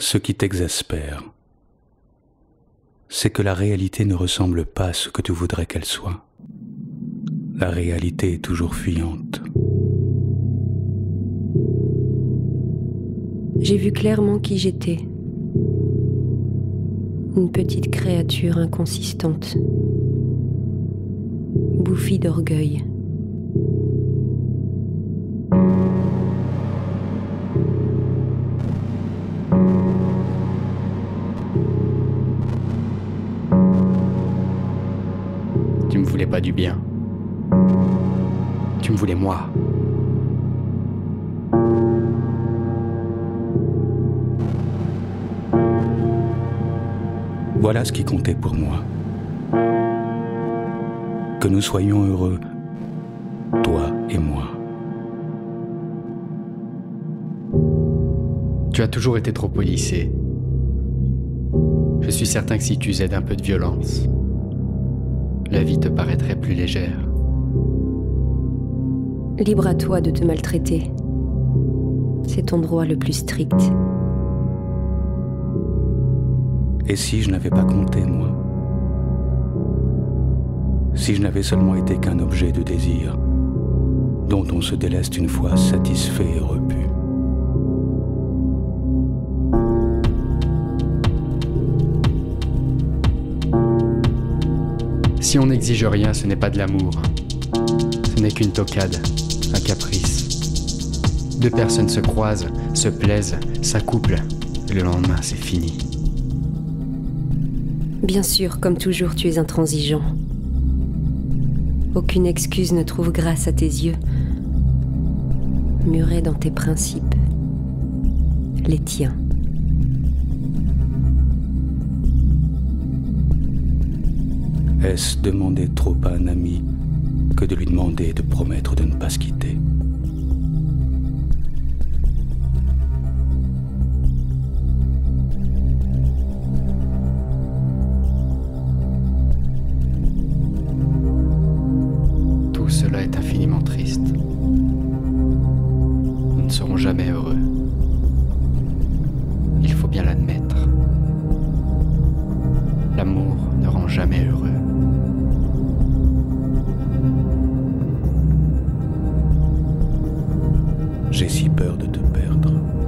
Ce qui t'exaspère, c'est que la réalité ne ressemble pas à ce que tu voudrais qu'elle soit. La réalité est toujours fuyante. J'ai vu clairement qui j'étais. Une petite créature inconsistante, bouffie d'orgueil. Voulais pas du bien. Tu me voulais moi. Voilà ce qui comptait pour moi. Que nous soyons heureux, toi et moi. Tu as toujours été trop policé. Je suis certain que si tu usais d'un peu de violence, la vie te paraîtrait plus légère. Libre à toi de te maltraiter. C'est ton droit le plus strict. Et si je n'avais pas compté, moi? Si je n'avais seulement été qu'un objet de désir, dont on se déleste une fois satisfait et repu Si on n'exige rien, ce n'est pas de l'amour. Ce n'est qu'une tocade, un caprice. Deux personnes se croisent, se plaisent, s'accouplent, et le lendemain, c'est fini. Bien sûr, comme toujours, tu es intransigeant. Aucune excuse ne trouve grâce à tes yeux, murés dans tes principes, les tiens. Est-ce demander trop à un ami que de lui demander de promettre de ne pas se quitter Tout cela est infiniment triste. si peur de te perdre.